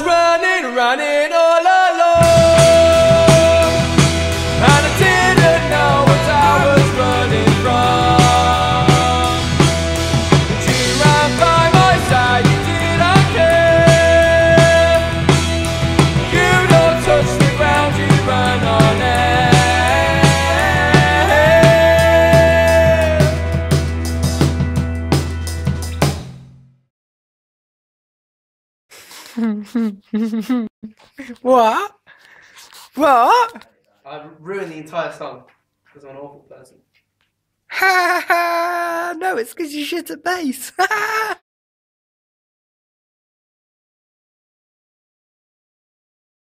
running, running What? What? I ruined the entire song because I'm an awful person. Ha ha! No, it's because you shit at bass.